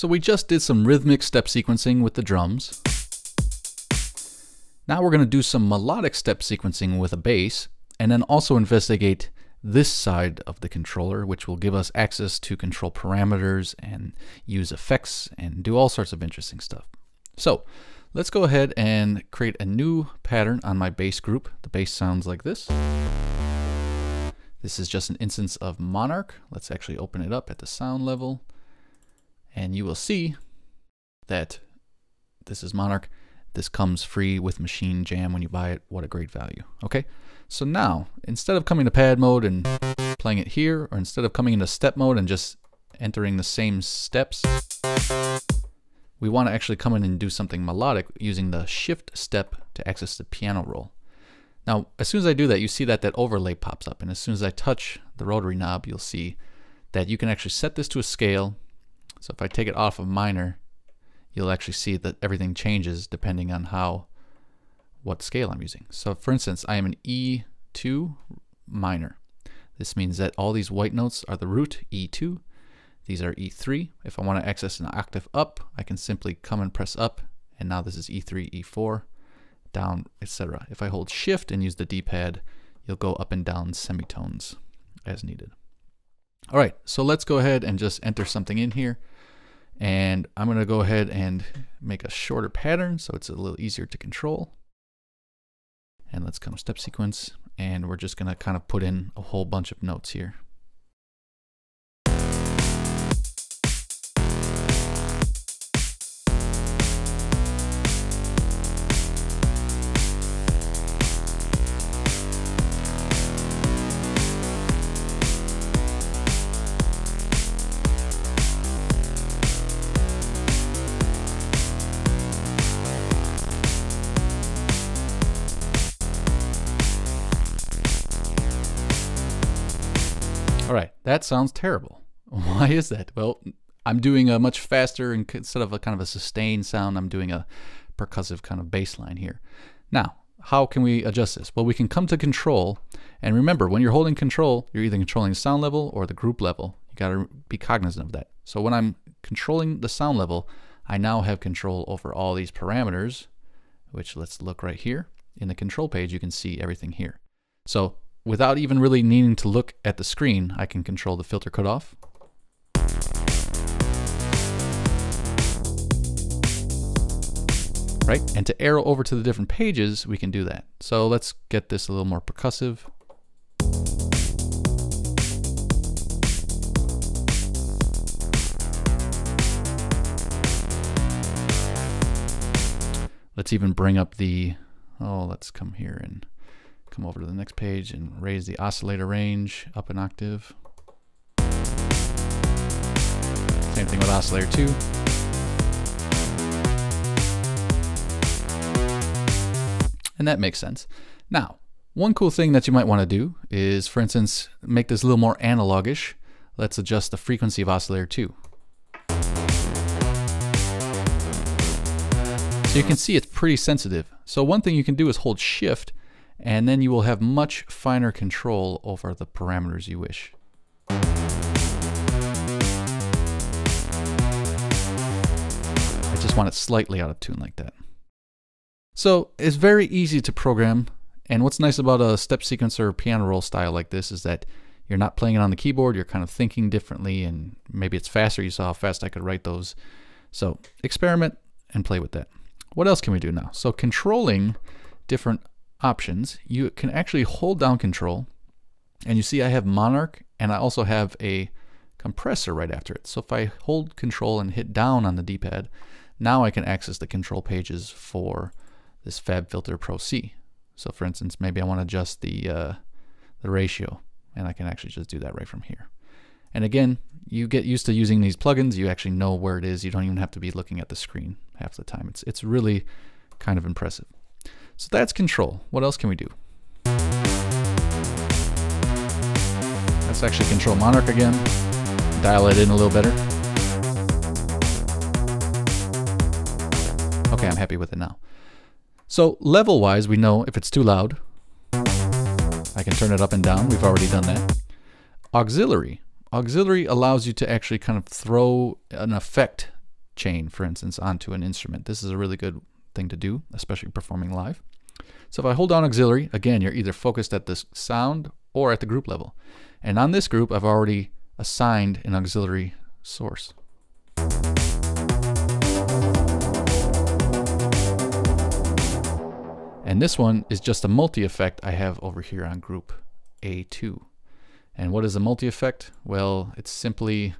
So we just did some rhythmic step sequencing with the drums. Now we're going to do some melodic step sequencing with a bass, and then also investigate this side of the controller, which will give us access to control parameters and use effects and do all sorts of interesting stuff. So let's go ahead and create a new pattern on my bass group. The bass sounds like this. This is just an instance of Monarch. Let's actually open it up at the sound level. And you will see that this is Monarch. This comes free with Maschine Jam when you buy it. What a great value. Okay, so now instead of coming to pad mode and playing it here, or instead of coming into step mode and just entering the same steps, we want to actually come in and do something melodic using the shift step to access the piano roll. Now, as soon as I do that, you see that that overlay pops up. And as soon as I touch the rotary knob, you'll see that you can actually set this to a scale. So if I take it off of minor, you'll actually see that everything changes depending on how what scale I'm using. So for instance, I am an E2 minor. This means that all these white notes are the root E2. These are E3. If I want to access an octave up, I can simply come and press up, and now this is E3, E4, down, etc. If I hold shift and use the D-pad, you'll go up and down semitones as needed. All right, so let's go ahead and just enter something in here. And I'm going to go ahead and make a shorter pattern so it's a little easier to control. And let's come step sequence. And we're just going to kind of put in a whole bunch of notes here. That sounds terrible. Why is that? Well, I'm doing a much faster and instead of a kind of a sustained sound, I'm doing a percussive kind of bass line here. Now, how can we adjust this? Well, we can come to control, and remember, when you're holding control, you're either controlling the sound level or the group level. You got to be cognizant of that. So when I'm controlling the sound level, I now have control over all these parameters, which let's look right here. In the control page, you can see everything here. So without even really needing to look at the screen, I can control the filter cutoff. Right? And to arrow over to the different pages, we can do that. So let's get this a little more percussive. Let's even bring up the, oh, let's come here and come over to the next page and raise the oscillator range up an octave. Same thing with oscillator 2. And that makes sense. Now, one cool thing that you might want to do is, for instance, make this a little more analogish. Let's adjust the frequency of oscillator 2. So you can see it's pretty sensitive. So one thing you can do is hold shift and then you will have much finer control over the parameters you wish. I just want it slightly out of tune like that. So it's very easy to program and what's nice about a step sequencer or piano roll style like this is that you're not playing it on the keyboard, you're kind of thinking differently and maybe it's faster. You saw how fast I could write those. So experiment and play with that. What else can we do now? So controlling different options, you can actually hold down control and you see I have Monarch and I also have a compressor right after it. So if I hold control and hit down on the D-pad, now I can access the control pages for this FabFilter Pro C. So for instance, maybe I want to adjust the, uh, the ratio and I can actually just do that right from here. And again, you get used to using these plugins, you actually know where it is. You don't even have to be looking at the screen half the time. It's, it's really kind of impressive. So that's control. What else can we do? Let's actually control Monarch again. Dial it in a little better. Okay, I'm happy with it now. So level-wise, we know if it's too loud, I can turn it up and down. We've already done that. Auxiliary. Auxiliary allows you to actually kind of throw an effect chain, for instance, onto an instrument. This is a really good thing to do, especially performing live. So if I hold down auxiliary, again, you're either focused at the sound or at the group level. And on this group, I've already assigned an auxiliary source. And this one is just a multi-effect I have over here on group A2. And what is a multi-effect? Well, it's simply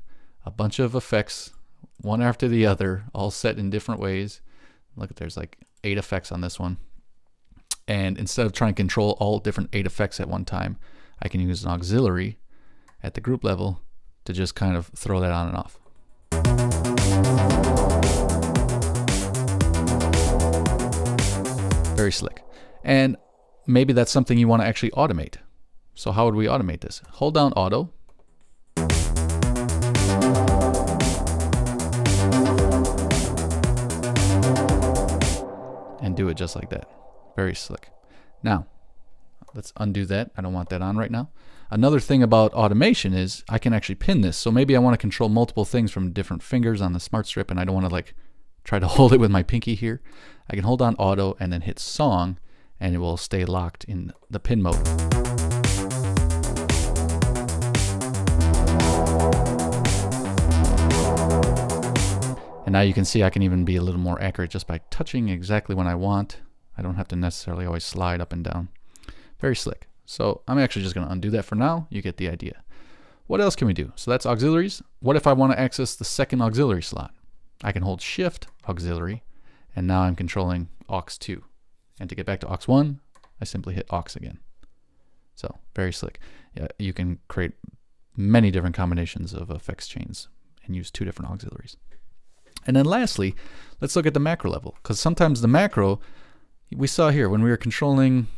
a bunch of effects, one after the other, all set in different ways. Look, there's like eight effects on this one. And instead of trying to control all different eight effects at one time, I can use an auxiliary at the group level to just kind of throw that on and off. Very slick. And maybe that's something you want to actually automate. So how would we automate this? Hold down auto. Do it just like that. Very slick. Now, let's undo that. I don't want that on right now. Another thing about automation is I can actually pin this. So maybe I want to control multiple things from different fingers on the smart strip and I don't want to like try to hold it with my pinky here. I can hold on auto and then hit song and it will stay locked in the pin mode. And now you can see I can even be a little more accurate just by touching exactly when I want. I don't have to necessarily always slide up and down. Very slick. So I'm actually just going to undo that for now. You get the idea. What else can we do? So that's auxiliaries. What if I want to access the second auxiliary slot? I can hold shift auxiliary and now I'm controlling aux 2. And to get back to aux 1, I simply hit aux again. So very slick. Yeah, you can create many different combinations of effects chains and use two different auxiliaries. And then lastly, let's look at the macro level because sometimes the macro we saw here when we were controlling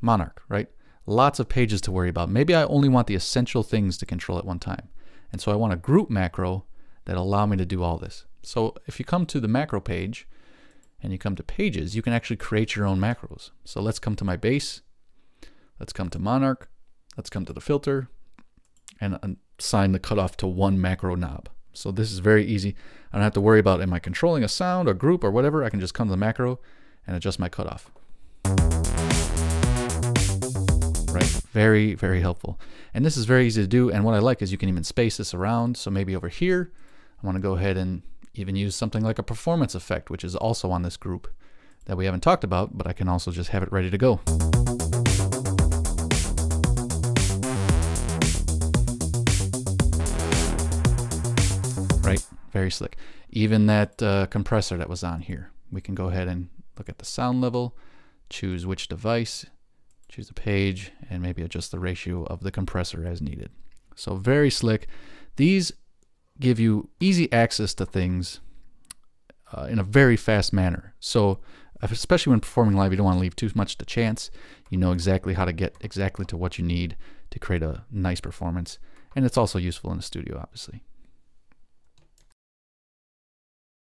Monarch, right? Lots of pages to worry about. Maybe I only want the essential things to control at one time. And so I want a group macro that allow me to do all this. So if you come to the macro page and you come to pages, you can actually create your own macros. So let's come to my bass. Let's come to Monarch. Let's come to the filter and assign the cutoff to one macro knob. So this is very easy. I don't have to worry about am I controlling a sound or group or whatever. I can just come to the macro and adjust my cutoff. Right? Very, very helpful. And this is very easy to do. And what I like is you can even space this around. So maybe over here, I want to go ahead and even use something like a performance effect, which is also on this group that we haven't talked about, but I can also just have it ready to go. Right, very slick. Even that uh, compressor that was on here, we can go ahead and look at the sound level, choose which device, choose the page, and maybe adjust the ratio of the compressor as needed. So very slick. These give you easy access to things uh, in a very fast manner. So especially when performing live, you don't want to leave too much to chance. You know exactly how to get exactly to what you need to create a nice performance. And it's also useful in the studio, obviously.